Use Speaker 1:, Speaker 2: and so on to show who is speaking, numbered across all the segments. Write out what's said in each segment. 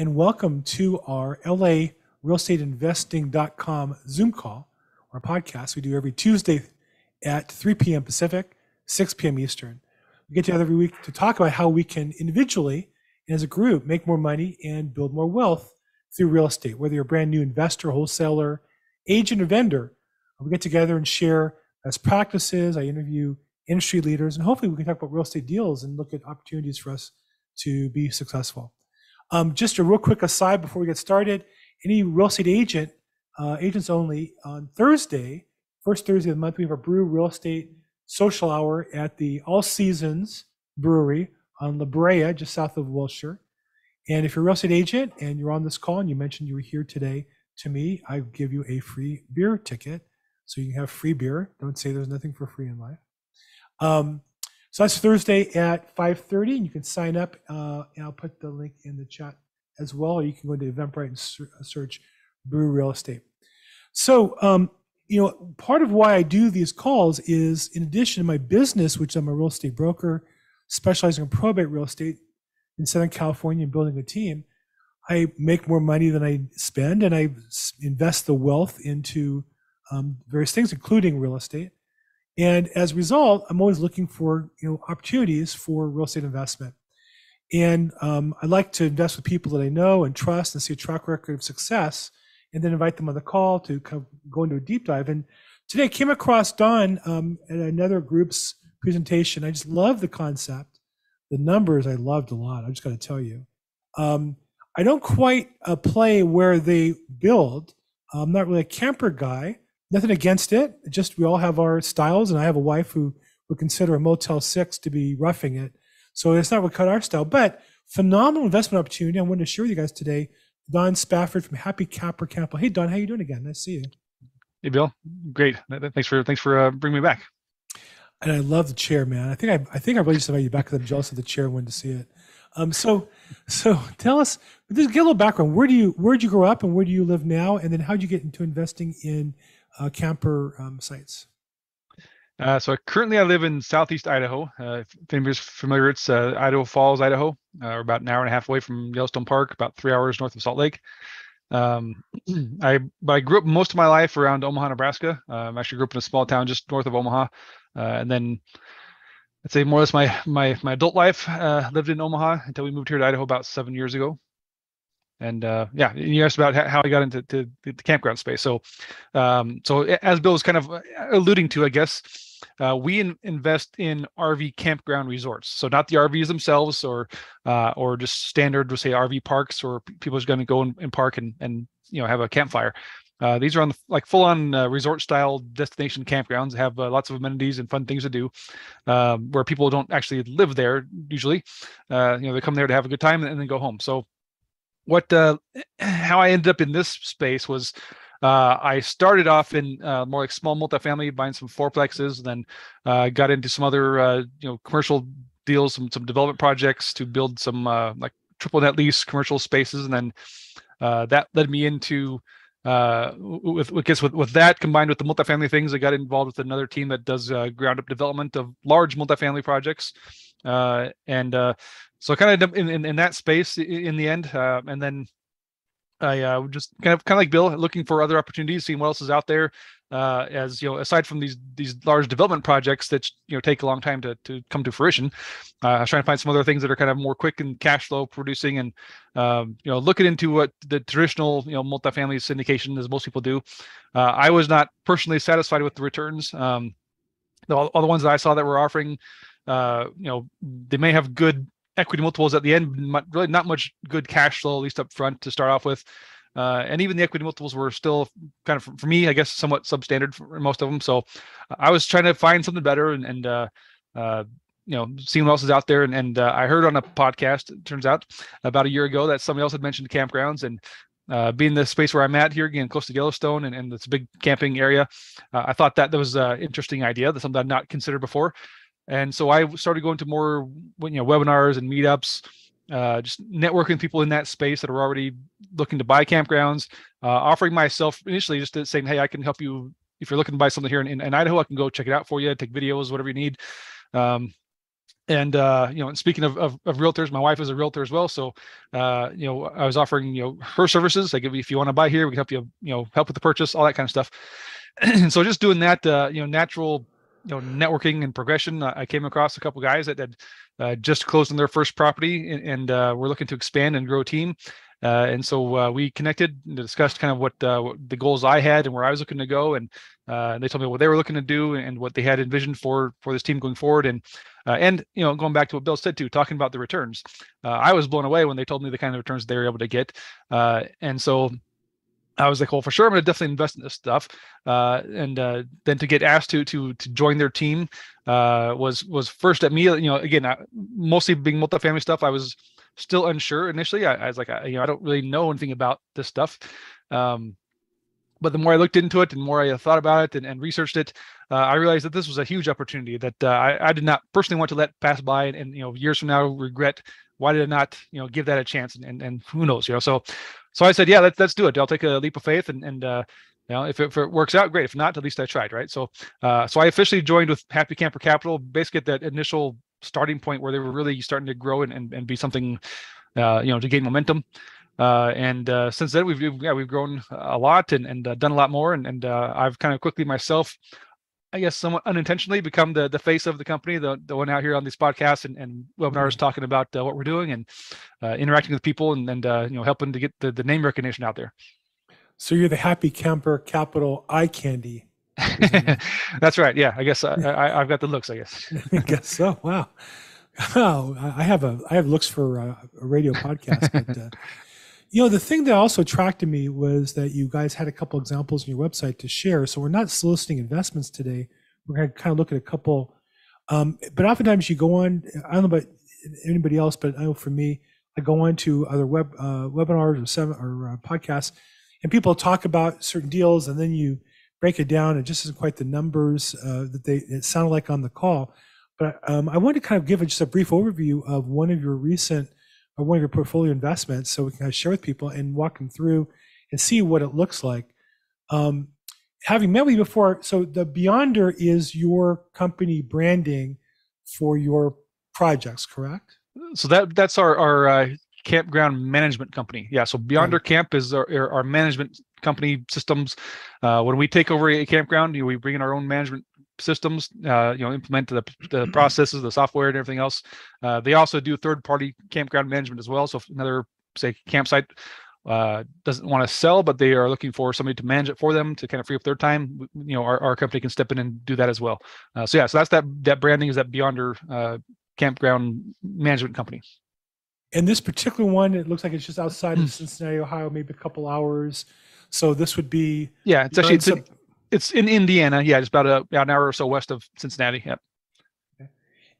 Speaker 1: and welcome to our LA realestateinvesting.com Zoom call or podcast we do every Tuesday at 3 p.m. Pacific, 6 p.m. Eastern. We get together every week to talk about how we can individually and as a group make more money and build more wealth through real estate, whether you're a brand new investor, wholesaler, agent, or vendor. We get together and share best practices. I interview industry leaders, and hopefully we can talk about real estate deals and look at opportunities for us to be successful. Um, just a real quick aside before we get started, any real estate agent, uh, agents only, on Thursday, first Thursday of the month, we have a Brew Real Estate Social Hour at the All Seasons Brewery on La Brea, just south of Wilshire. And if you're a real estate agent and you're on this call and you mentioned you were here today to me, I give you a free beer ticket. So you can have free beer. Don't say there's nothing for free in life. Um, so that's Thursday at 5:30, and you can sign up. Uh, and I'll put the link in the chat as well, or you can go to Eventbrite and uh, search Brew Real Estate. So, um, you know, part of why I do these calls is, in addition to my business, which I'm a real estate broker specializing in probate real estate in Southern California and building a team, I make more money than I spend, and I invest the wealth into um, various things, including real estate. And as a result, I'm always looking for you know opportunities for real estate investment. And um, I like to invest with people that I know and trust and see a track record of success, and then invite them on the call to kind of go into a deep dive. And today I came across Don um, at another group's presentation. I just love the concept. The numbers I loved a lot. I just got to tell you. Um, I don't quite uh, play where they build. I'm not really a camper guy, nothing against it. Just we all have our styles, and I have a wife who would consider a Motel Six to be roughing it. So it's not what cut our style, but phenomenal investment opportunity. I want to share with you guys today. Don Spafford from Happy Camper Camp. Hey Don, how you doing again? Nice to see you.
Speaker 2: Hey Bill, great. Thanks for thanks for uh, bringing me back.
Speaker 1: And I love the chair, man. I think I I think I really just invited you back because I'm jealous of the chair. Wanted to see it. Um, so so tell us, just get a little background. Where do you where did you grow up and where do you live now? And then how'd you get into investing in uh, camper um, sites?
Speaker 2: Uh, so currently I live in Southeast Idaho. Uh, if anybody's familiar, it's uh, Idaho Falls, Idaho. Uh, we're about an hour and a half away from Yellowstone Park, about three hours north of Salt Lake. Um, I I grew up most of my life around Omaha, Nebraska. Um, I actually grew up in a small town just north of Omaha, uh, and then I'd say more or less my my my adult life uh, lived in Omaha until we moved here to Idaho about seven years ago and uh, yeah, you asked about how I got into the campground space. So, um, so as Bill was kind of uh, alluding to, I guess uh, we in, invest in RV campground resorts. So not the RVs themselves, or uh, or just standard, say RV parks, or people are going to go and, park and and you know have a campfire. Uh, these are on the, like full-on uh, resort-style destination campgrounds. Have lots of amenities and fun things to do, um, where people don't actually live there usually. You know, they come there to have a good time and, and then go home. So what uh, how I ended up in this space was uh, I started off in uh, more like small multifamily, buying some fourplexes, and then uh, got into some other uh, you know commercial deals, some some development projects to build some uh, like triple net lease commercial spaces, and then that led me into with I guess with, with that combined with the multifamily things, I got involved with another team that does ground up development of large multifamily projects, and so kind of in, in, in that space in the end, uh, and then I uh, just kind of kind of like Bill, looking for other opportunities, seeing what else is out there. Uh, as you know, aside from these these large development projects that you know take a long time to to come to fruition, uh, I was trying to find some other things that are kind of more quick and cash flow producing, and um, you know, looking into what the traditional you know multifamily syndication, as most people do. Uh, I was not personally satisfied with the returns. Um, all, all the ones that I saw that were offering, uh, you know, they may have good equity multiples at the end, really not much good cash flow, at least up front to start off with. Uh, and even the equity multiples were still kind of, for me, I guess, somewhat substandard for most of them. So I was trying to find something better and, and uh, uh, you know, seeing what else is out there. And, and uh, I heard on a podcast, it turns out, about a year ago that somebody else had mentioned campgrounds and uh, being the space where I'm at here again, close to Yellowstone, and, and it's a big camping area. Uh, I thought that that was an interesting idea. That's something I'd not considered before. And so I started going to more, you know, webinars and meetups, uh, just networking people in that space that are already looking to buy campgrounds, uh, offering myself initially just saying, hey, I can help you if you're looking to buy something here in, in, in, Idaho. I can go check it out for you, take videos, whatever you need. Um, and uh, you know, and speaking of, of, of realtors, my wife is a realtor as well. So, uh, you know, I was offering you know her services. Like if, if you want to buy here, we can help you, you know, help with the purchase, all that kind of stuff. and so, just doing that, uh, you know, natural, you know, networking and progression. I came across a couple guys that had uh, just closed on their first property, and, and uh, we're looking to expand and grow a team. Uh, and so uh, we connected and discussed kind of what, uh, what, the goals I had and where I was looking to go. And uh, they told me what they were looking to do and what they had envisioned for for this team going forward. And uh, and you know, going back to what Bill said too, talking about the returns, uh, I was blown away when they told me the kind of returns they were able to get. and so I was like, well, for sure, I'm going to definitely invest in this stuff. Uh, and uh, then to get asked to to to join their team uh, was was first at me. You know, again, I, mostly being multifamily stuff, I was still unsure initially. I, I was like, I, you know, I don't really know anything about this stuff. Um, but the more I looked into it and more I thought about it and, and researched it, uh, I realized that this was a huge opportunity that uh, I, I, did not personally want to let pass by and, and, you know years from now regret why did I not you know give that a chance and, and, and who knows you know so so I said yeah let's let's do it I'll take a leap of faith and and uh, you know if it, if it works out great if not at least I tried right so uh, so I officially joined with Happy Camper Capital basically at that initial starting point where they were really starting to grow and, and, and be something, uh, you know, to gain momentum. Uh, and uh, since then, we've yeah we've grown a lot and and uh, done a lot more. And and uh, I've kind of quickly myself, I guess, somewhat unintentionally become the the face of the company, the the one out here on these podcasts and, and webinars mm-hmm. talking about uh, what we're doing and interacting with people and and you know helping to get the the name recognition out there.
Speaker 1: So you're the Happy Camper Capital eye candy
Speaker 2: That's right. Yeah, I guess I, I, have got the looks. I guess.
Speaker 1: I guess so. Wow. Wow. I have a I have looks for a, a radio podcast, but uh, you know the thing that also attracted me was that you guys had a couple examples on your website to share. So we're not soliciting investments today. We're going to kind of look at a couple. Um, but oftentimes you go on. I don't know about anybody else, but I know for me, I go on to other web uh, webinars or seven or uh, podcasts, and people talk about certain deals, and then you break it down. It just isn't quite the numbers uh, that they it sounded like on the call. But um, I wanted to kind of give just a brief overview of one of your recent or one of your portfolio investments, so we can kind of share with people and walk them through and see what it looks like. Um, having met with you before, so the Beyonder is your company branding for your projects, correct?
Speaker 2: So that that's our our uh, campground management company. Yeah. So Beyonder right. Camp is our, our management company systems. Uh, when we take over a campground, you know, we bring in our own management systems, uh, you know, implement the, the processes, the software, and everything else. Uh, they also do third-party campground management as well. So if another, say, campsite uh, doesn't want to sell, but they are looking for somebody to manage it for them to kind of free up their time, you know, our, our company can step in and do that as well. Uh, so yeah, so that's that that branding is that Beyonder uh, campground management company.
Speaker 1: And this particular one, it looks like it's just outside of Cincinnati, Ohio, maybe a couple hours. So this would be
Speaker 2: yeah, it's actually it's in, it's in Indiana. Yeah, it's about, a, about an hour or so west of Cincinnati. Yep.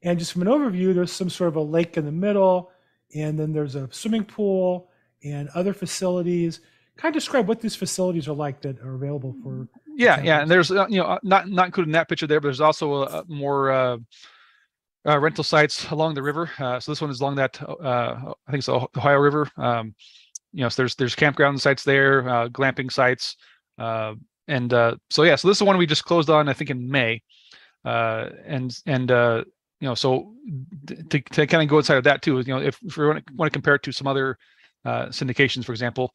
Speaker 1: And just from an overview, there's some sort of a lake in the middle, and then there's a swimming pool and other facilities. Kind of describe what these facilities are like that are available for.
Speaker 2: Yeah, yeah, and there's uh, you know uh, not not including that picture there, but there's also a, a more uh, uh, rental sites along the river. Uh, so this one is along that uh, I think it's the Ohio River. Um, you know, so there's there's campground sites there, uh, glamping sites, uh, and uh, so yeah, so this is one we just closed on, I think in May, uh, and and uh, you know, so to to kind of go inside of that too, you know, if, if we want to, want to compare it to some other uh, syndications, for example,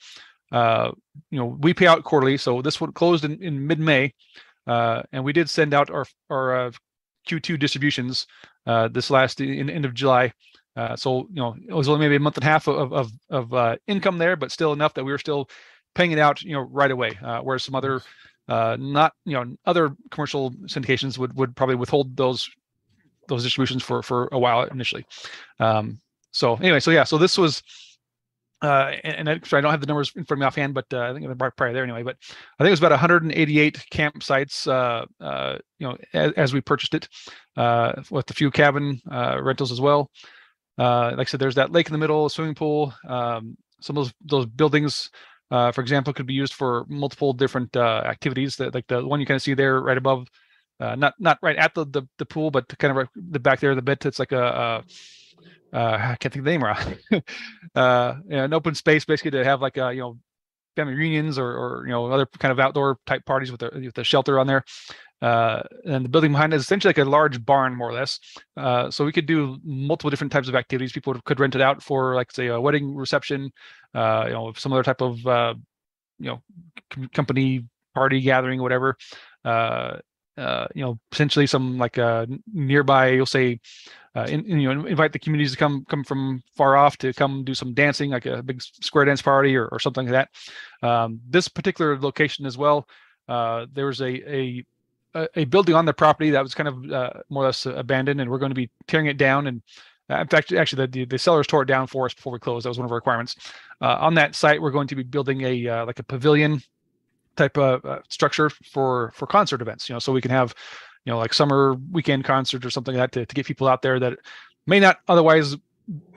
Speaker 2: uh, you know, we pay out quarterly, so this one closed in, in mid May, uh, and we did send out our our uh, Q2 distributions uh, this last in end of July. Uh, so you know it was only maybe a month and a half of of, of uh, income there, but still enough that we were still paying it out, you know, right away. Uh, whereas some other, uh, not you know, other commercial syndications would would probably withhold those those distributions for for a while initially. Um, so anyway, so yeah, so this was. Uh, and, and I, sorry, I don't have the numbers in front of me offhand, but uh, I think they're probably there anyway. But I think it was about 188 campsites, uh, uh, you know, as, as, we purchased it, uh, with a few cabin uh, rentals as well. Uh, like I said, there's that lake in the middle, a swimming pool. Um, some of those those buildings, uh, for example, could be used for multiple different uh, activities. That like the one you kind of see there, right above, uh, not not right at the the, the pool, but kind of right, the back there, the bit. It's like a, a uh, I can't think of the name right. uh, an open space basically to have like a you know family reunions or or you know other kind of outdoor type parties with the with the shelter on there. Uh, and the building behind is essentially like a large barn, more or less. Uh, so we could do multiple different types of activities. People could rent it out for, like, say, a wedding reception, uh, you know, some other type of, uh, you know, com- company party gathering, whatever. Uh, uh, you know, potentially some like uh, nearby, you'll say, uh, in, you know, invite the communities to come come from far off to come do some dancing, like a big square dance party or, or something like that. Um, this particular location as well, there was a, a a building on the property that was kind of uh, more or less abandoned, and we're going to be tearing it down. And uh, in fact, actually, the, the sellers tore it down for us before we closed. That was one of our requirements. Uh, on that site, we're going to be building a uh, like a pavilion type of uh, structure for for concert events. You know, so we can have you know like summer weekend concerts or something like that to, to get people out there that may not otherwise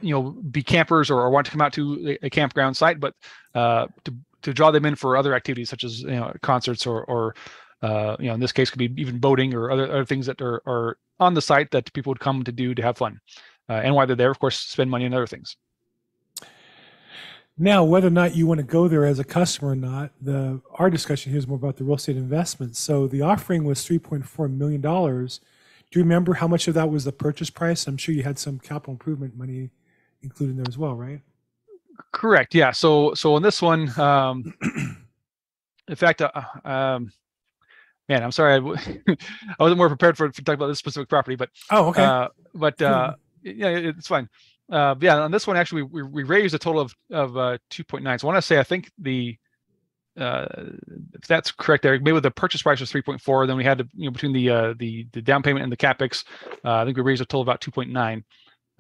Speaker 2: you know be campers or, or want to come out to a, a campground site, but uh, to to draw them in for other activities such as you know concerts or or uh, you know, in this case, could be even boating or other, other things that are, are on the site that people would come to do to have fun. Uh, and while they're there, of course, spend money on other things.
Speaker 1: Now, whether or not you want to go there as a customer or not, the our discussion here is more about the real estate investments. So the offering was three point four million dollars. Do you remember how much of that was the purchase price? I'm sure you had some capital improvement money included in there as well, right?
Speaker 2: Correct. Yeah. So so on this one, um, in fact, uh, um, man, I'm sorry, I w- I wasn't more prepared for to talk about this specific property, but
Speaker 1: Oh, okay.
Speaker 2: uh, but uh, yeah, it- it's fine. Uh, yeah, on this one actually, we, we raised a total of of uh, 2.9. So I want to say I think the uh, if that's correct, Eric, maybe the purchase price was 3.4. Then we had to, you know, between the uh, the the down payment and the capex, uh, I think we raised a total of about 2.9.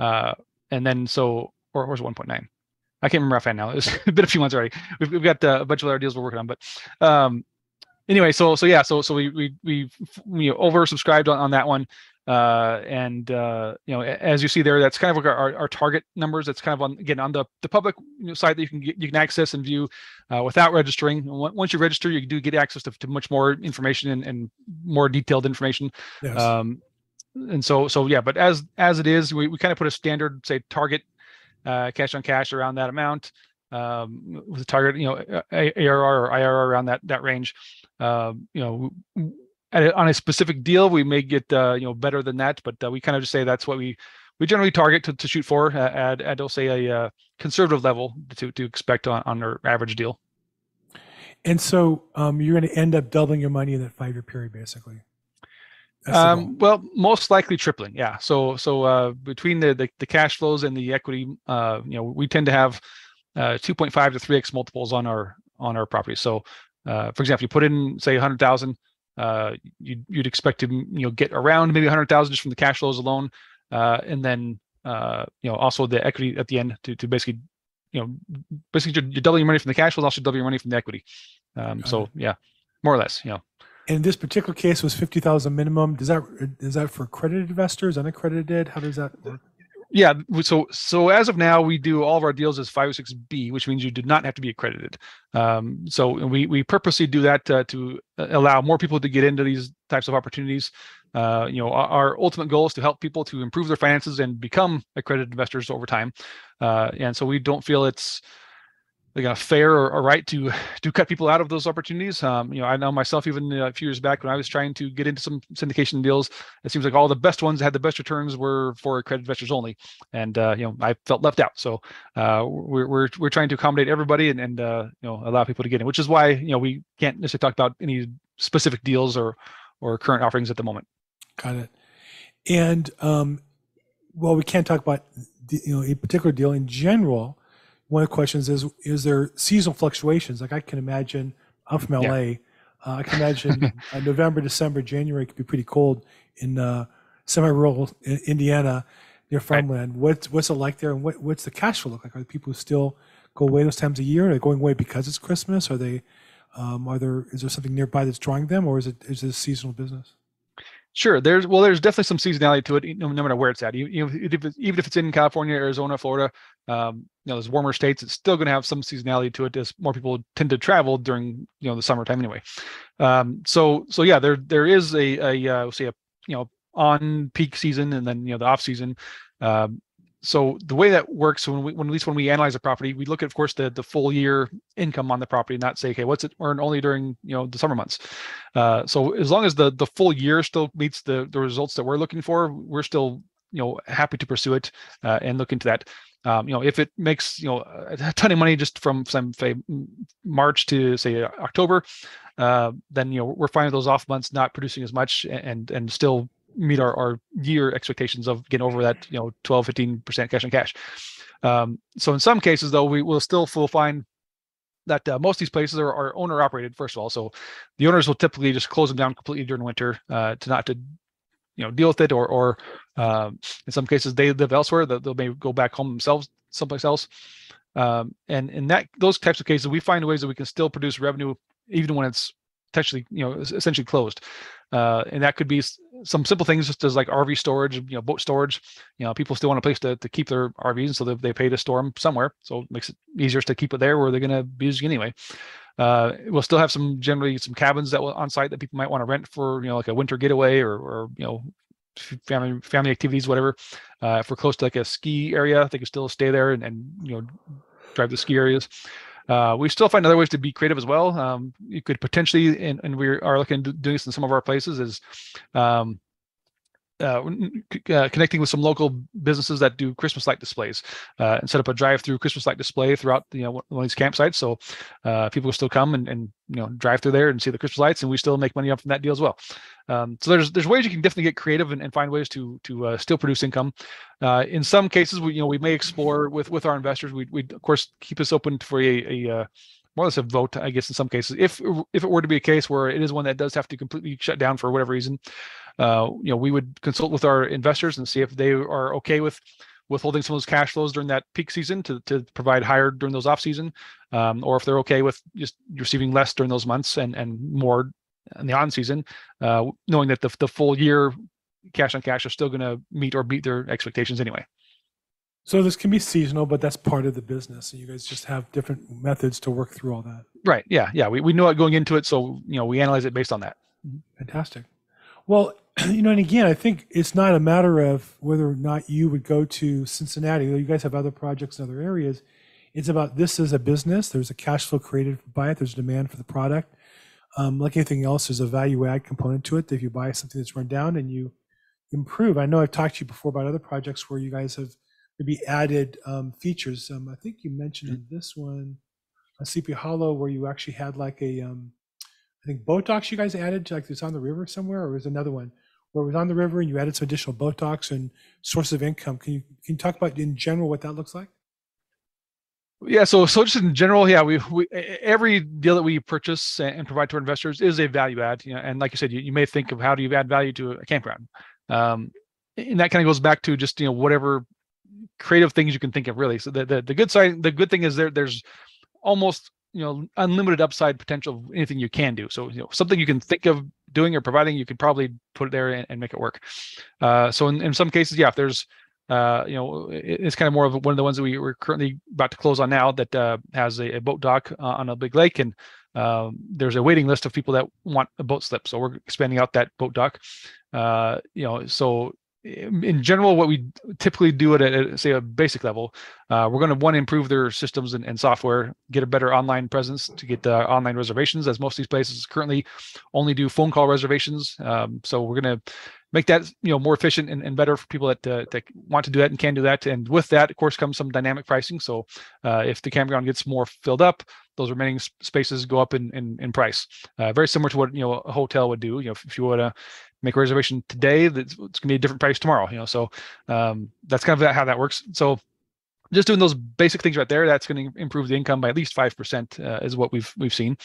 Speaker 2: Uh, and then so, or, or was it 1.9? I can't remember offhand now. It's been a few months already. We've, we've got uh, a bunch of other deals we're working on, but um, anyway, so so yeah, so so we we we we oversubscribed on, on that one, uh, and uh, you know as you see there, that's kind of like our, our, target numbers. That's kind of on again on the the public you know, site that you can get, you can access and view uh, without registering. Once once you register, you do get access to, to much more information and, and more detailed information.
Speaker 1: yes.
Speaker 2: Um, and so so yeah, but as as it is, we, we kind of put a standard say target uh, cash on cash around that amount um, with a target you know ARR or IRR around that that range. Um, you know, at a, on a specific deal, we may get uh, you know better than that, but uh, we kind of just say that's what we we generally target to, to shoot for uh, at at I'll say a uh, conservative level to to expect on on our average deal.
Speaker 1: and so um, you're going to end up doubling your money in that five year period, basically. That's the goal.
Speaker 2: Um, well, most likely tripling. Yeah. So so uh, between the, the the cash flows and the equity, uh, you know, we tend to have uh, 2.5 to 3x multiples on our on our property. So, uh, for example, you put in say 100,000, uh, you'd you'd expect to you know get around maybe 100,000 just from the cash flows alone, uh, and then uh, you know also the equity at the end to to basically you know basically you're, you're doubling your money from the cash flows, also doubling your money from the equity. Um, so
Speaker 1: it.
Speaker 2: yeah, more or less, you know.
Speaker 1: in this particular case was 50,000 minimum. Does that is that for accredited investors, unaccredited? How does that work?
Speaker 2: Yeah, so so as of now, we do all of our deals as 506B, which means you do not have to be accredited. Um, so we we purposely do that uh, to uh, allow more people to get into these types of opportunities. Uh, you know, our, our ultimate goal is to help people to improve their finances and become accredited investors over time. Uh, and so we don't feel it's like a fair or, or right to to cut people out of those opportunities. Um, you know, I know myself even uh, a few years back when I was trying to get into some syndication deals, it seems like all the best ones that had the best returns were for accredited investors only, and uh, you know I felt left out. So uh, we're we're we're trying to accommodate everybody and and uh, you know allow people to get in, which is why you know we can't necessarily talk about any specific deals or or current offerings at the moment.
Speaker 1: Got it. And um, well, we can't talk about you know a particular deal in general. One of the questions is: Is there seasonal fluctuations? Like I can imagine, I'm from
Speaker 2: Yeah.
Speaker 1: LA. Uh, I can imagine uh, November, December, January could be pretty cold in uh, semi-rural I- Indiana near farmland. What's what's it like there, and what, what's the cash flow look like? Are the people who still go away those times a year? Are they going away because it's Christmas? Are they? Um, are there? Is there something nearby that's drawing them, or is it is a seasonal business?
Speaker 2: Sure. There's well, there's definitely some seasonality to it, you know, no matter where it's at. You, you know, if it's, even if it's in California, Arizona, Florida, um, you know, those warmer states, it's still going to have some seasonality to it as more people tend to travel during you know the summertime anyway. Um, so so yeah, there there is a a uh, say a you know on peak season and then you know the off season. Um, so the way that works when we, when at least when we analyze a property, we look at, of course, the the full year income on the property, not say, okay, what's it earned only during you know the summer months. Uh, so as long as the the full year still meets the the results that we're looking for, we're still you know happy to pursue it uh, and look into that. Um, you know, if it makes you know a ton of money just from some say March to say October, uh, then you know we're finding those off months not producing as much and and still meet our, our year expectations of getting over that you know 12 15 percent cash on cash. Um, so in some cases though we will still find that uh, most of these places are, are owner operated first of all. So the owners will typically just close them down completely during winter uh, to not to you know deal with it or or um, in some cases they live elsewhere they, they may go back home themselves someplace else. Um, and in that those types of cases we find ways that we can still produce revenue even when it's potentially you know essentially closed. Uh, and that could be some simple things just as like rv storage you know boat storage. You know people still want a place to, to keep their rvs so they, they pay to store them somewhere so it makes it easier to keep it there where they're going to be using anyway uh, we'll still have some generally some cabins that will on site that people might want to rent for you know like a winter getaway or or you know family family activities whatever uh, if we're close to like a ski area they can still stay there and, and you know drive the ski areas uh, we still find other ways to be creative as well. Um, you could potentially, and, and we are looking to do this in some of our places, is um, uh, uh, connecting with some local businesses that do Christmas light displays uh, and set up a drive-through Christmas light display throughout you know one of these campsites. So uh, people will still come and, and you know drive through there and see the Christmas lights, and we still make money off from that deal as well. Um, so there's there's ways you can definitely get creative and, and find ways to to still produce income. In some cases, we you know we may explore with with our investors. We we of course keep this open for a, a more or less a vote, I guess, in some cases. If if it were to be a case where it is one that does have to completely shut down for whatever reason, uh, you know, we would consult with our investors and see if they are okay with withholding some of those cash flows during that peak season to, to provide higher during those off season, um, or if they're okay with just receiving less during those months and and more in the on season, uh, knowing that the the full year cash on cash are still going to meet or beat their expectations anyway.
Speaker 1: So this can be seasonal, but that's part of the business. And you guys just have different methods to work through all that.
Speaker 2: Right. Yeah. Yeah. We, we know it going into it. So, you know, we analyze it based on that.
Speaker 1: Fantastic. Well, you know, and again, I think it's not a matter of whether or not you would go to Cincinnati. You guys have other projects in other areas. It's about this as a business. There's a cash flow created by it. There's demand for the product. Um, like anything else, there's a value add component to it. If you buy something that's run down and you improve, I know I've talked to you before about other projects where you guys have maybe added um, features. Um, I think you mentioned in this one, a Sleepy Hollow, where you actually had like a, um, I think boat docks you guys added, to, like it's on the river somewhere, or was another one where it was on the river and you added some additional boat docks and source of income. Can you can you talk about in general what that looks like?
Speaker 2: Yeah, so so just in general, yeah, we, we every deal that we purchase and provide to our investors is a value add. You know, and like you said, you, you may think of how do you add value to a campground, um, and that kind of goes back to just you know whatever creative things you can think of really. So the, the, the good side the good thing is there there's almost you know unlimited upside potential of anything you can do. So you know something you can think of doing or providing you could probably put it there and, and make it work. Uh, so in, in some cases yeah if there's uh, you know it, it's kind of more of one of the ones that we, we're currently about to close on now that uh, has a, a, boat dock uh, on a big lake and um, there's a waiting list of people that want a boat slip. So we're expanding out that boat dock. Uh, you know so in general, what we typically do at, a, say a basic level, uh, we're going to one improve their systems and, and, software, get a better online presence to get uh, online reservations, as most of these places currently only do phone call reservations. Um, so we're going to make that you know more efficient and, and better for people that, uh, that want to do that and can do that. And with that, of course, comes some dynamic pricing. So uh, if the campground gets more filled up, those remaining spaces go up in in, in price. Uh, very similar to what you know a hotel would do. You know, if, if you would make a reservation today, that's it's going to be a different price tomorrow. You know, so um, that's kind of how that works. So just doing those basic things right there, that's going to improve the income by at least five percent, uh, is what we've we've seen.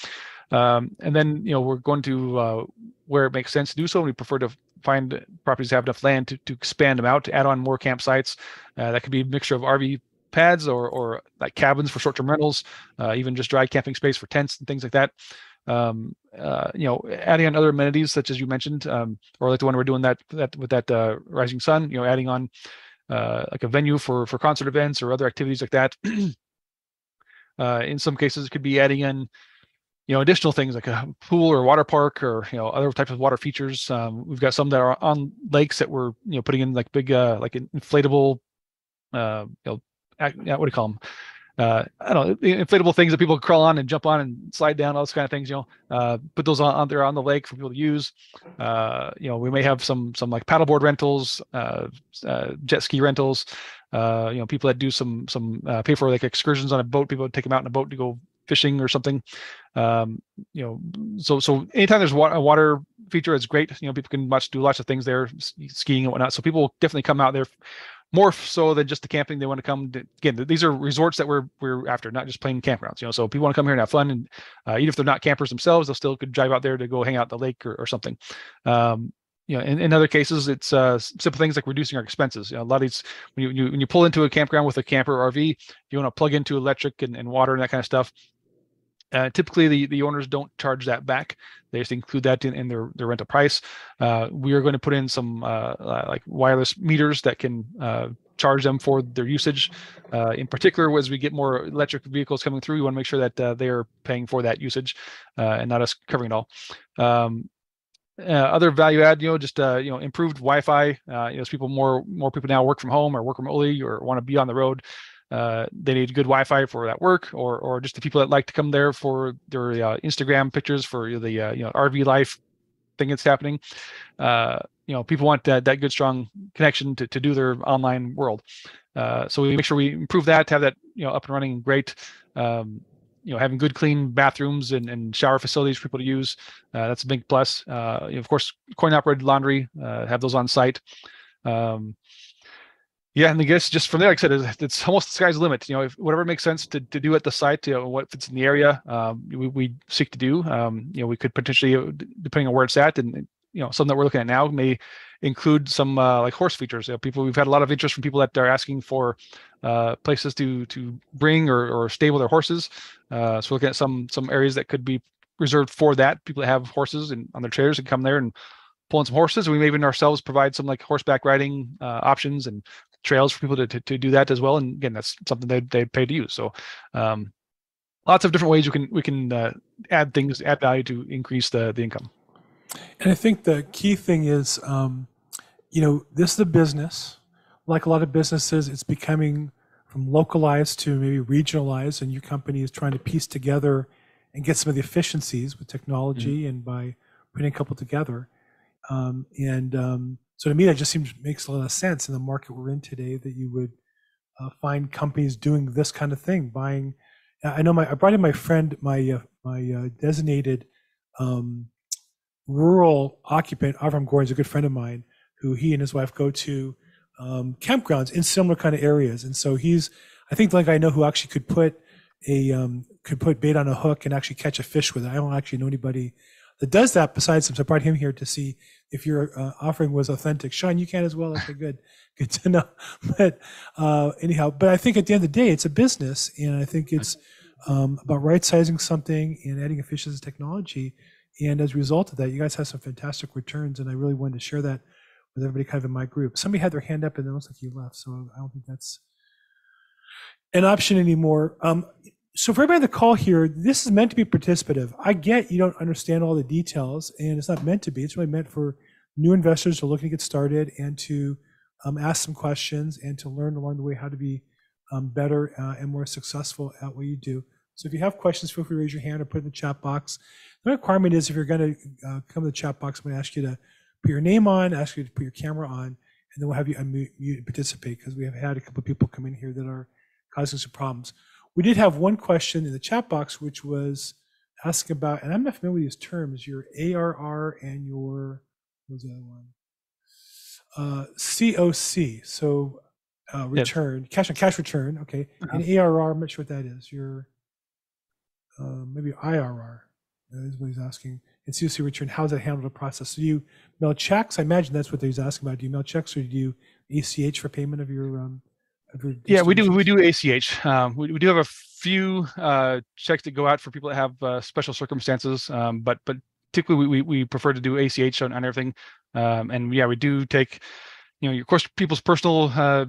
Speaker 2: Um, and then you know we're going to uh, where it makes sense to do so. We prefer to find properties that have enough land to, to expand them out, to add on more campsites. Uh, that could be a mixture of RV pads or or like cabins for short-term rentals, uh, even just dry camping space for tents and things like that um, uh, you know, adding on other amenities such as you mentioned, um, or like the one we're doing that that with that uh, Rising Sun, you know, adding on uh, like a venue for for concert events or other activities like that. uh, in some cases, it could be adding in, you know, additional things like a pool or water park or you know other types of water features. Um, we've got some that are on lakes that we're you know putting in like big uh, like inflatable uh, you know, ac- yeah, what do you call them? Uh, I don't know, the inflatable things that people crawl on and jump on and slide down, all those kind of things. You know, uh, put those on, on there on the lake for people to use. Uh, you know, we may have some some like paddleboard rentals, uh, uh, jet ski rentals. Uh, you know, people that do some some pay for like excursions on a boat. People take them out in a boat to go fishing or something. Um, you know, so so anytime there's wa- a water feature, it's great. You know, people can much do lots of things there, skiing and whatnot. So people will definitely come out there more so than just the camping. They want to come to, again. These are resorts that we're we're after, not just plain campgrounds. You know, so people want to come here and have fun, and uh, even if they're not campers themselves, they'll still could drive out there to go hang out at the lake or, or something. Um, you know, in, in other cases, it's uh, simple things like reducing our expenses. You know, a lot of these when you, you when you pull into a campground with a camper or RV, you want to plug into electric and, and water and that kind of stuff. Uh, typically, the, the owners don't charge that back. They just include that in, in their, their rental price. Uh, we are going to put in some uh, like wireless meters that can uh, charge them for their usage. Uh, in particular, as we get more electric vehicles coming through, we want to make sure that uh, they are paying for that usage and not us covering it all. Um, uh, other value add, you know, just uh, you know, improved Wi-Fi. Uh, you know, as people more more people now work from home or work remotely or want to be on the road. Uh, they need good Wi-Fi for that work, or or just the people that like to come there for their uh, Instagram pictures for the uh, you know RV life thing that's happening. Uh, you know, people want that that good strong connection to to do their online world. Uh, so we make sure we improve that, to have that you know up and running great. Um, you know, having good clean bathrooms and, and shower facilities for people to use. Uh, that's a big plus. Uh, you know, of course, coin operated laundry, uh, have those on site. Um, yeah, and I guess just from there, like I said, it's, it's almost the sky's the limit. You know, if whatever makes sense to, to do at the site, you know, what fits in the area, um, we, we seek to do. Um, you know, we could potentially, uh, depending on where it's at, and you know, something that we're looking at now may include some uh, like horse features. You know, people, we've had a lot of interest from people that are asking for uh, places to to bring or, or stable their horses. Uh, so we're looking at some some areas that could be reserved for that. People that have horses and on their trailers can come there and pull in some horses. We may even ourselves provide some like horseback riding uh, options and trails for people to, to, to do that as well. And again, that's something they they pay to use. So um, lots of different ways we can we can uh, add things, add value to increase the the income.
Speaker 1: And I think the key thing is, um, you know, this is a business. Like a lot of businesses, it's becoming from localized to maybe regionalized, and your company is trying to piece together and get some of the efficiencies with technology and by putting a couple together. Um, and um, so to me, that just seems makes a lot of sense in the market we're in today that you would uh, find companies doing this kind of thing, buying. I know my I brought in my friend, my uh, my uh, designated um, rural occupant, Avram Gorin, is a good friend of mine, who he and his wife go to um, campgrounds in similar kind of areas. And so he's, I think, guy I know who actually could put a um, could put bait on a hook and actually catch a fish with it. I don't actually know anybody that does that besides him. So I brought him here to see if your uh, offering was authentic. Sean, you can as well. Okay, good, good to know. But uh, anyhow, but I think at the end of the day, it's a business, and I think it's um, about right sizing something and adding efficiency technology. And as a result of that, you guys have some fantastic returns, and I really wanted to share that with everybody kind of in my group. Somebody had their hand up, and it looks like you left, so I don't think that's an option anymore. Um, so for everybody on the call here, this is meant to be participative. I get you don't understand all the details, and it's not meant to be. It's really meant for new investors who are looking to get started and to um, ask some questions and to learn along the way how to be um, better uh, and more successful at what you do. So if you have questions, feel free to raise your hand or put in the chat box. The requirement is if you're going to uh, come to the chat box, I'm going to ask you to put your name on, ask you to put your camera on, and then we'll have you unmute and participate because we have had a couple of people come in here that are causing some problems. We did have one question in the chat box, which was asking about, and I'm not familiar with these terms, your ARR and your, what was the other one? Uh, COC, so uh, return, cash on cash return, okay. And ARR, I'm not sure what that is. Your, uh, maybe IRR that is what he's asking. And COC return, how does that handle the process? So you mail checks? I imagine that's what he's asking about. Do you mail checks or do you ACH for payment of your, um,
Speaker 2: Yeah, we do. We do ACH. Um, we, we do have a few uh, checks that go out for people that have uh, special circumstances, um, but but typically we, we, we prefer to do ACH on, on everything. Um, and yeah, we do take, you know, of course, people's personal uh,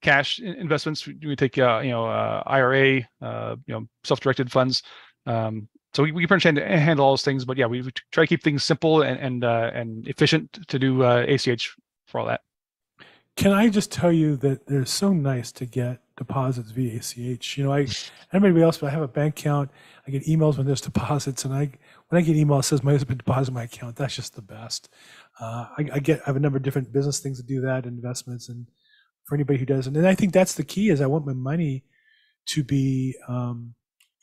Speaker 2: cash investments. We, we take, uh, you know, uh, IRA, uh, you know, self-directed funds. Um, so we, we pretty much handle all those things, but yeah, we, we try to keep things simple and and uh, and efficient to do uh, ACH for all that.
Speaker 1: Can I just tell you that they're so nice to get deposits via ACH? You know, I anybody else, but I have a bank account. I get emails when there's deposits, and I when I get email that says my husband deposited my account. That's just the best. Uh, I, I get I have a number of different business things to do that, investments, and for anybody who doesn't, and I think that's the key. Is I want my money to be, um,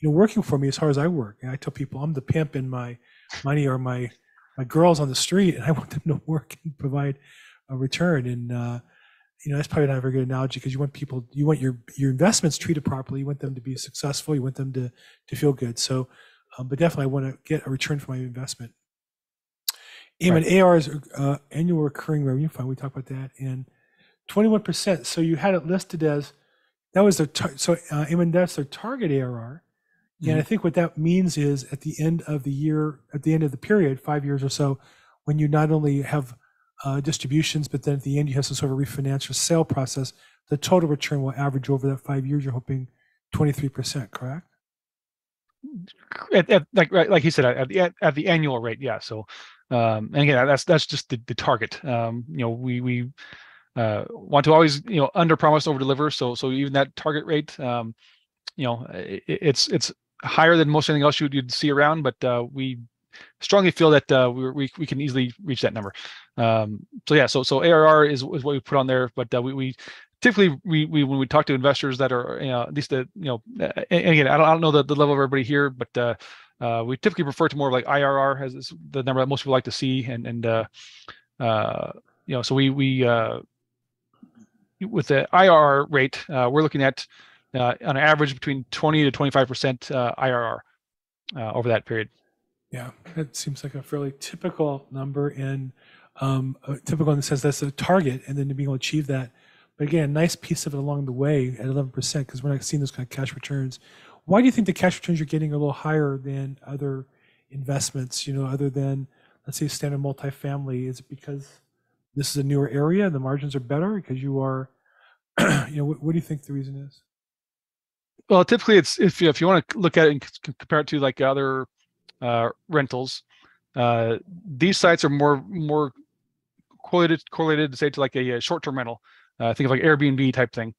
Speaker 1: you know, working for me as hard as I work. And I tell people I'm the pimp in my money or my my girls on the street, and I want them to work and provide a return. And uh, you know, that's probably not a very good analogy because you want people, you want your your investments treated properly. You want them to be successful. You want them to to feel good. So, um, but definitely, I want to get a return for my investment. Eamon,
Speaker 2: Right.
Speaker 1: AR is uh, annual recurring revenue fund. We talked about that, and twenty-one percent. So you had it listed as that was their tar- so uh, that's their target ARR. And I think what that means is at the end of the year, at the end of the period, five years or so, when you not only have uh, distributions, but then at the end you have some sort of refinance or sale process, the total return will average over that five years. You're hoping 23%, correct?
Speaker 2: at, at, like like he said at the at, at the annual rate yeah so um and again that's that's just the, the target um you know we we uh want to always you know under promise over deliver so so even that target rate um you know i i- it's it's higher than most anything else you'd, you'd see around but uh we strongly feel that uh we we, we can easily reach that number. Um so yeah so so arr is, is what we put on there but uh, we, we typically we, we when we talk to investors that are you know at least the you know and again I don't, I don't know the, the level of everybody here but uh, uh, we typically refer to more like IRR as the number that most people like to see and and uh, uh, you know so we we uh, with the IRR rate uh, we're looking at uh, on average between 20 to 25 percent uh, IRR uh, over that period
Speaker 1: Yeah, that seems like a fairly typical number and um, uh, typical in the sense that's a target and then to be able to achieve that. But again, a nice piece of it along the way at 11% because we're not seeing those kind of cash returns. Why do you think the cash returns you're getting are a little higher than other investments, you know, other than, let's say, standard multifamily? Is it because this is a newer area and the margins are better because you are, you know, what, what do you think the reason is?
Speaker 2: Well, typically it's if you if you want to look at it and compare it to like other uh, rentals, uh, these sites are more more correlated correlated say to like a, a short term rental. Uh, think of like Airbnb type thing.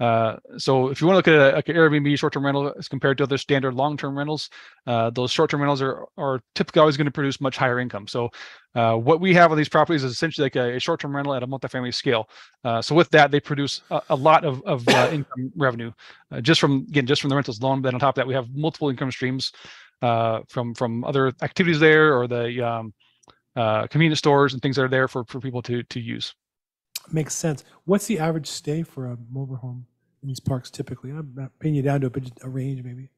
Speaker 2: Uh, so if you want to look at like an Airbnb short term rental as compared to other standard long term rentals, uh, those short term rentals are are typically always going to produce much higher income. So uh, what we have on these properties is essentially like a, a short term rental at a multifamily scale. Uh, so with that, they produce a, a lot of of uh, income revenue uh, just from again just from the rentals alone. Then on top of that, we have multiple income streams uh, from from other activities there or the um, uh, convenience stores and things that are there for for people to to use.
Speaker 1: Makes sense. What's the average stay for a mobile home in these parks typically? I'm not pinning you down to but a range maybe.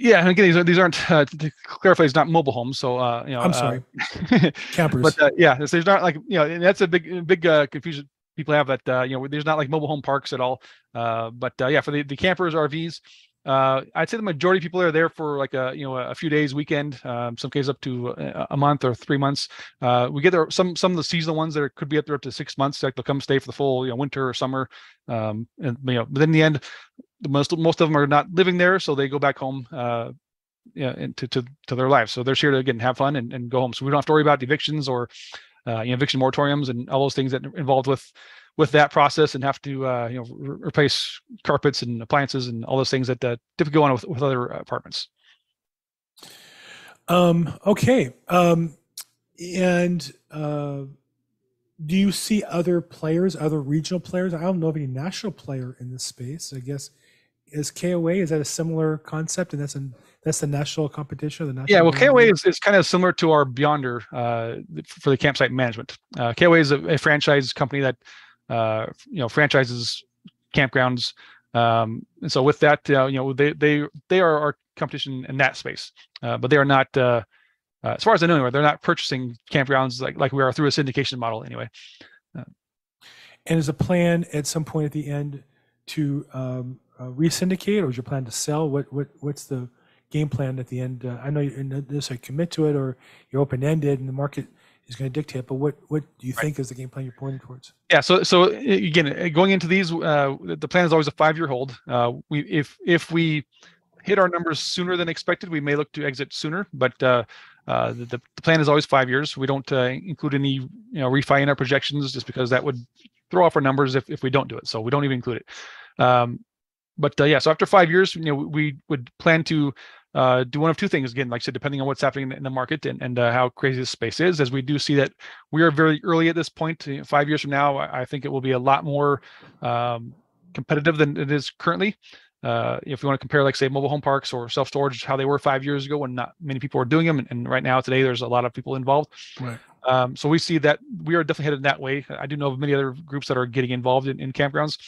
Speaker 2: Yeah, and again, these, are, these aren't uh, to clarify. It's not mobile homes, so uh, you know.
Speaker 1: I'm
Speaker 2: uh,
Speaker 1: sorry. Campers.
Speaker 2: but uh, yeah, there's there's not like you know and that's a big big uh, confusion people have that uh, you know there's not like mobile home parks at all. Uh, but uh, yeah, for the, the campers, RVs, uh, I'd say the majority of people are there for like a you know a few days, weekend, um, some cases up to a, a month or three months. Uh, we get there some some of the seasonal ones that are, could be up there up to six months. Like they'll come stay for the full you know winter or summer. Um, and you know, but in the end, the most most of them are not living there, so they go back home. Uh, yeah, into to, to their lives. So they're here to again have fun and, and go home. So we don't have to worry about evictions or uh, you know, eviction moratoriums and all those things that involved with with that process and have to uh, you know re- replace carpets and appliances and all those things that uh, typically go on with, with other apartments.
Speaker 1: Um, okay. Um, and uh, do you see other players, other regional players? I don't know of any national player in this space. I guess is KOA is that a similar concept, and that's an that's the national competition. The national
Speaker 2: Yeah, well, KOA is, is kind of similar to our Beyonder uh, for the campsite management. Uh, KOA is a, a franchise company that uh, you know franchises campgrounds. Um, and so with that, uh, you know, they they they are our competition in that space, uh, but they are not. Uh, uh, as far as I know, anyway, they're not purchasing campgrounds like like we are through a syndication model anyway.
Speaker 1: And is a plan at some point at the end to um, re-syndicate, or is your plan to sell? What what what's the game plan at the end? Uh, I know you're not necessarily commit to it, or you're open ended, and the market is going to dictate. But what what do you
Speaker 2: Right.
Speaker 1: think is the game plan you're pointing towards?
Speaker 2: Yeah. So so uh, again, uh, going into these, uh, the plan is always a five-year hold. Uh, we if if we hit our numbers sooner than expected, we may look to exit sooner. But uh, uh, the, the plan is always five years. We don't uh, include any you know refi in our projections just because that would throw off our numbers if, if we don't do it. So we don't even include it. Um, but uh, yeah, so after five years, you know, we would plan to uh, do one of two things again, like I said, depending on what's happening in the market and, and uh, how crazy this space is, as we do see that we are very early at this point. You know, five years from now, I, I, think it will be a lot more um, competitive than it is currently. Uh, if you want to compare, like say, mobile home parks or self storage, how they were five years ago when not many people were doing them, and, and right now today there's a lot of people involved.
Speaker 1: Right.
Speaker 2: Um, so we see that we are definitely headed that way. I do know of many other groups that are getting involved in, in campgrounds.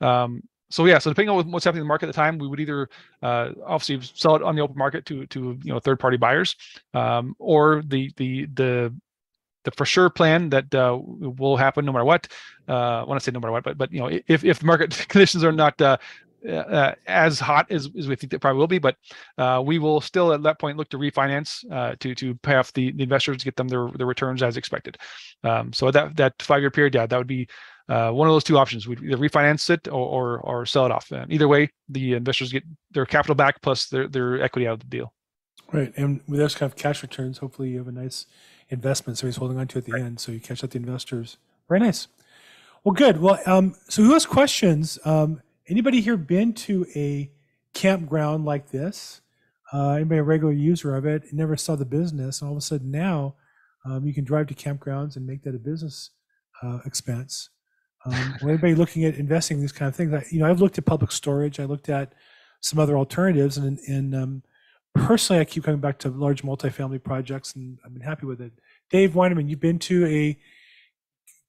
Speaker 2: Um, so yeah, so depending on what's happening in the market at the time, we would either uh, obviously sell it on the open market to to you know third party buyers, um, or the the the the for sure plan that uh, will happen no matter what. Uh, when I say no matter what, but but you know if if the market conditions are not uh, uh, as hot as, as we think they probably will be, but uh, we will still at that point look to refinance uh, to to pay off the, the investors to get them their, their returns as expected. Um, so that that five year period, yeah, that would be uh, one of those two options. We'd either refinance it or or, or sell it off. And either way, the investors get their capital back plus their their equity out of the deal.
Speaker 1: Right, and with those kind of cash returns, hopefully you have a nice investment. So he's holding on to at the right. end, so you catch up the investors. Very nice. Well, good. Well, um, so who has questions? Um, Anybody here been to a campground like this? Uh, anybody a regular user of it? Never saw the business, and all of a sudden now um, you can drive to campgrounds and make that a business uh, expense. Um, or anybody looking at investing in these kind of things? I, you know, I've looked at public storage. I looked at some other alternatives, and and um, personally, I keep coming back to large multifamily projects, and I've been happy with it. Dave Weineman, you've been to a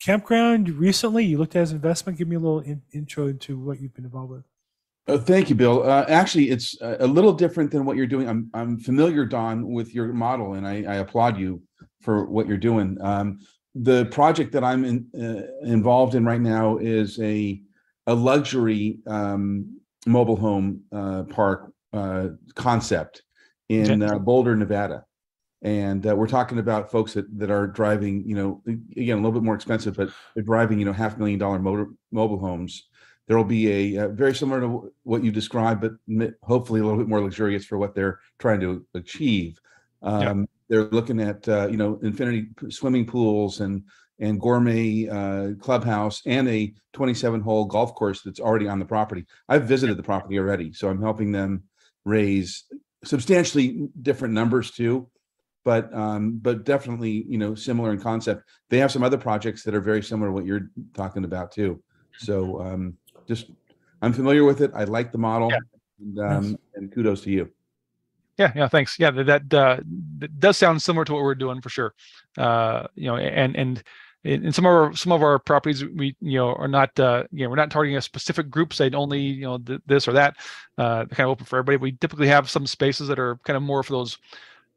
Speaker 1: campground recently? You looked at as investment. Give me a little in, intro into what you've been involved with.
Speaker 3: Oh, thank you, Bill. Uh, actually, it's a little different than what you're doing. I'm I'm familiar, Don, with your model, and I, I applaud you for what you're doing. Um, the project that I'm in, uh, involved in right now is a a luxury um, mobile home uh, park uh, concept in uh, Boulder, Nevada. And uh, we're talking about folks that, that are driving you know again a little bit more expensive but they're driving you know half million dollar motor mobile homes. There will be a, uh, very similar to what you described but hopefully a little bit more luxurious for what they're trying to achieve. Um, yeah. They're looking at uh, you know infinity swimming pools and and gourmet uh, clubhouse and a 27 hole golf course that's already on the property i've visited the property already so i'm helping them raise substantially different numbers too but um, but definitely you know similar in concept. They have some other projects that are very similar to what you're talking about too. So um, just I'm familiar with it. I like the model, yeah. and, um, and kudos to you.
Speaker 2: Yeah, yeah, thanks. Yeah, that, uh, that does sound similar to what we're doing for sure. Uh, you know, and and in some of our some of our properties we you know are not uh you know we're not targeting a specific group saying only you know th- this or that uh kind of open for everybody we typically have some spaces that are kind of more for those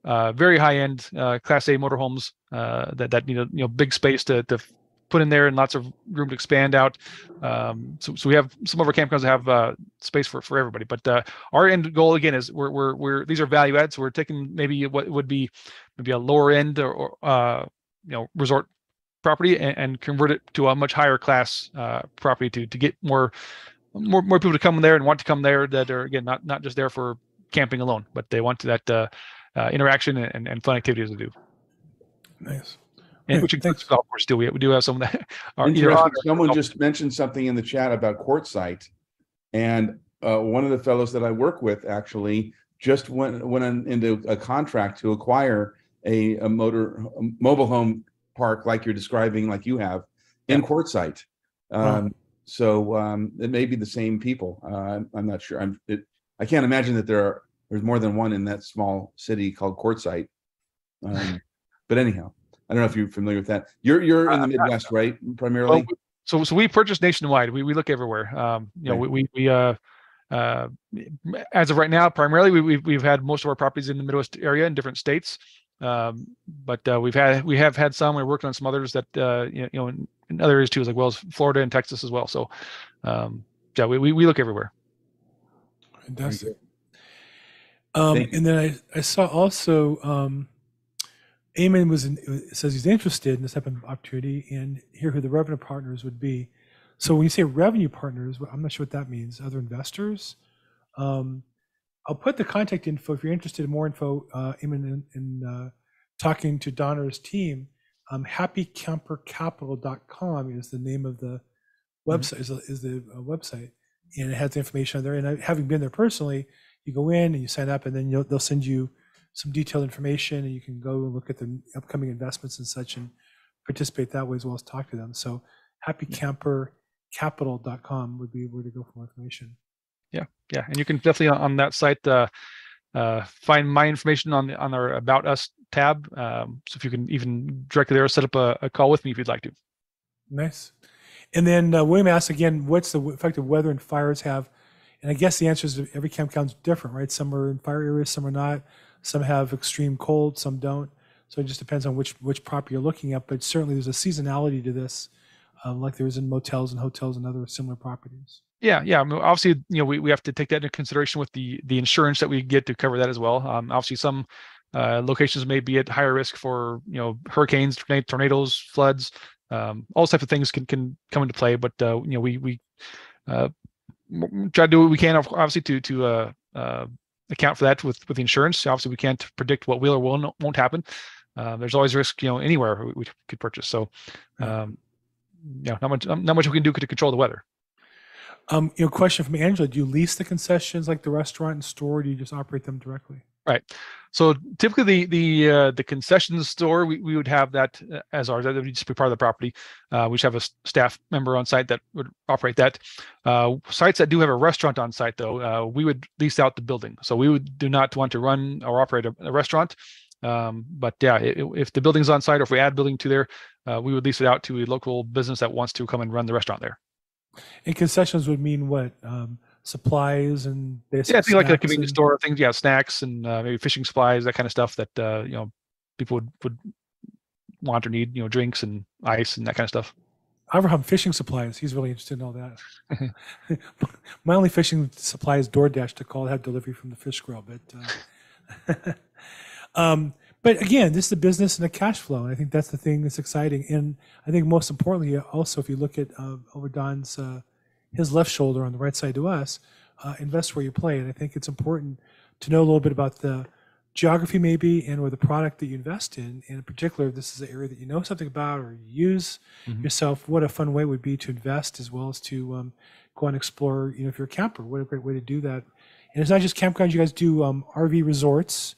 Speaker 2: uh, very high end uh, Class A motorhomes uh, that that need a you know big space to to put in there and lots of room to expand out. Um, so, so we have some of our campgrounds that have uh, space for, for everybody. But uh, our end goal again is we're, we're, we're these are value adds. So we're taking maybe what would be maybe a lower end or, or uh, you know resort property and, and, convert it to a much higher class uh, property to to get more more more people to come there and want to come there that are again not not just there for camping alone, but they want that uh, uh, interaction and, and fun activities to do.
Speaker 1: Nice.
Speaker 2: And which includes golf course too. We, we do have some that
Speaker 3: are Someone just mentioned something in the chat about Quartzsite, and uh, one of the fellows that I work with actually just went went into a contract to acquire a, a motor a mobile home park like you're describing, like you have in yeah. Quartzsite. Um, wow. So um, it may be the same people. Uh, I'm not sure. I'm. It, I can't imagine that there are there's more than one in that small city called Quartzsite. Um, but anyhow, I don't know if you're familiar with that. You're you're in the uh, Midwest, right? Primarily.
Speaker 2: So so we purchase nationwide. We we look everywhere. Um, you know, we we, we uh uh as of right now, primarily we we've we've had most of our properties in the Midwest area in different states. Um, but uh, we've had we have had some. We're working on some others that uh, you know in, in other areas too, as well as Florida and Texas as well. So um, yeah, we, we we look everywhere.
Speaker 1: Fantastic. Um, and then I, I saw also um, Eamon was in, says he's interested in this type of opportunity and hear who the revenue partners would be. So when you say revenue partners, I'm not sure what that means. Other investors. Um, I'll put the contact info if you're interested in more info. Uh, Eamon in, in uh, talking to Donner's team. Um, happycampercapital.com is the name of the website is, the- is the uh, website, and it has the information on there. And I, having been there personally, you go in and you sign up, and then you'll, they'll send you some detailed information, and you can go and look at the upcoming investments and such, and participate that way as well as talk to them. So happycampercapital.com would be where to go for more information.
Speaker 2: Yeah, yeah, and you can definitely on, on that site uh, uh, find my information on the on our About Us tab. Um, so if you can even directly there set up a, a call with me if you'd like to.
Speaker 1: Nice. And then uh, William asked again, what's the effect of weather and fires have? And I guess the answer is every campground's different, right? Some are in fire areas, some are not. Some have extreme cold, some don't. So it just depends on which which property you're looking at. But certainly there's a seasonality to this, um, like there is in motels and hotels and other similar properties.
Speaker 2: Yeah, yeah. I mean, obviously, you know, we, we have to take that into consideration with the the insurance that we get to cover that as well. Um, obviously, some uh, locations may be at higher risk for you know hurricanes, tornadoes, floods, um, all types of things can can come into play. But uh, you know, we we uh, try to do what we can, obviously, to to uh, uh, account for that with with the insurance. Obviously, we can't predict what will or will not, won't happen. Uh, there's always risk, you know, anywhere we, we could purchase. So, um, yeah, not much not much we can do to control the weather.
Speaker 1: Um, you know, question from Angela: Do you lease the concessions like the restaurant and store? Or do you just operate them directly?
Speaker 2: Right. So typically the the uh, the concession store we, we would have that uh, as ours. That would just be part of the property. Uh, we should have a staff member on site that would operate that. Uh, sites that do have a restaurant on site though, uh, we would lease out the building. So we would do not want to run or operate a, a restaurant. Um, but yeah, if the building's on site or if we add building to there, uh, we would lease it out to a local business that wants to come and run the restaurant there.
Speaker 1: And concessions would mean what? Um, supplies and basic.
Speaker 2: Yeah, I think like a convenience
Speaker 1: and-
Speaker 2: store, things, yeah, snacks and uh, maybe fishing supplies, that kind of stuff that uh, you know people would would want or need, you know, drinks and ice and that kind of stuff.
Speaker 1: Abraham fishing supplies. He's really interested in all that. My only fishing supply is DoorDash to call have delivery from the fish grill. But uh, um, but again, this is a business and a cash flow, and I think that's the thing that's exciting. And I think most importantly, also, if you look at uh, over Don's uh, his left shoulder on the right side to us, uh, invest where you play. And I think it's important to know a little bit about the geography maybe and or the product that you invest in. And in particular, if this is an area that you know something about or you use
Speaker 2: Mhm.
Speaker 1: yourself, what a fun way would be to invest as well as to um, go and explore, you know, if you're a camper, what a great way to do that. And it's not just campgrounds, you guys do um, RV resorts,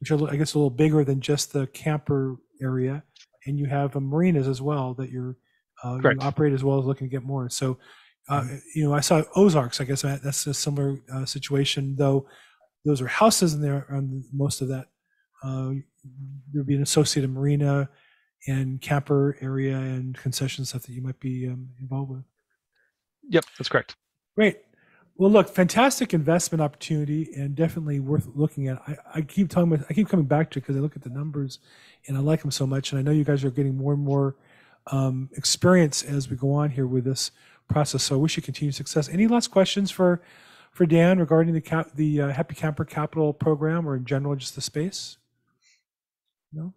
Speaker 1: which are, I guess, a little bigger than just the camper area. And you have uh, marinas as well that you're, uh, you operate as well as looking to get more. So, uh, you know, I saw Ozarks, I guess that's a similar uh, situation, though those are houses in there on most of that. Uh, there'd be an associated marina and camper area and concession stuff that you might be um, involved with.
Speaker 2: Yep, that's correct.
Speaker 1: Great. Well, look, fantastic investment opportunity and definitely worth looking at. I, I keep talking about, I keep coming back to it because I look at the numbers and I like them so much. And I know you guys are getting more and more um, experience as we go on here with this process. So I wish you continued success. Any last questions for for Dan regarding the cap, the uh, Happy Camper Capital program or in general just the space? No.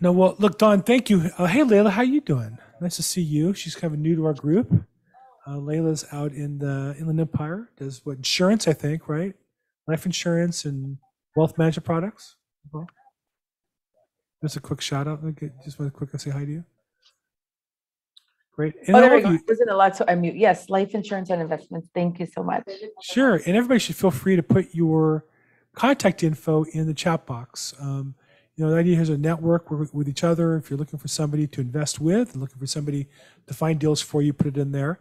Speaker 1: No. Well, look, Don. Thank you. Uh, hey, Layla, how you doing? Nice to see you. She's kind of new to our group. Uh, Layla's out in the Inland Empire. Does what insurance? I think right, life insurance and wealth management products. Well, just a quick shout out. Just want to quickly say hi to you. Great. And
Speaker 4: Oh,
Speaker 1: all
Speaker 4: there we
Speaker 1: of
Speaker 4: go.
Speaker 1: you-
Speaker 4: I wasn't allowed to unmute. Yes, life insurance and investments. Thank you so much.
Speaker 1: Sure, and everybody should feel free to put your contact info in the chat box. Um, you know, the idea here is a network with, with each other. If you're looking for somebody to invest with, looking for somebody to find deals for you, put it in there.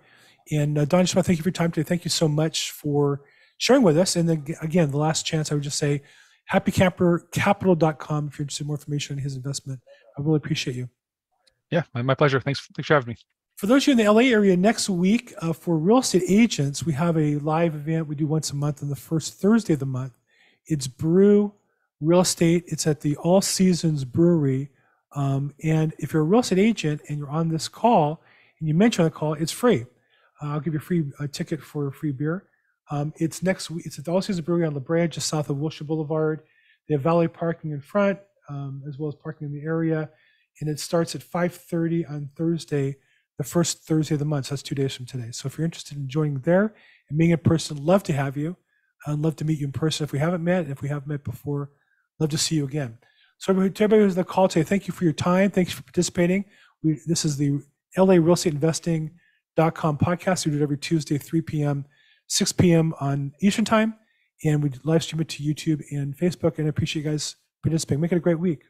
Speaker 1: And uh, Don, just want to thank you for your time today. Thank you so much for sharing with us. And then again, the last chance, I would just say, happycampercapital.com if you're interested in more information on his investment. I really appreciate you.
Speaker 2: Yeah, my, my pleasure. Thanks, thanks for having me.
Speaker 1: For those of you in the LA area, next week uh, for real estate agents, we have a live event we do once a month on the first Thursday of the month. It's Brew Real Estate. It's at the All Seasons Brewery. Um, and if you're a real estate agent and you're on this call and you mention on the call, it's free. Uh, I'll give you a free uh, ticket for a free beer. Um, it's next week. It's at the All Seasons Brewery on La Brea, just south of Wilshire Boulevard. They have valet parking in front, um, as well as parking in the area. And it starts at 5:30 on Thursday the first Thursday of the month. So that's two days from today. So if you're interested in joining there and being in person, love to have you. I'd love to meet you in person if we haven't met. If we haven't met before, love to see you again. So everybody, to everybody who's on the call today, thank you for your time. Thanks for participating. We, this is the larealestateinvesting.com podcast. We do it every Tuesday, 3 p.m., 6 p.m. on Eastern Time. And we live stream it to YouTube and Facebook. And I appreciate you guys participating. Make it a great week.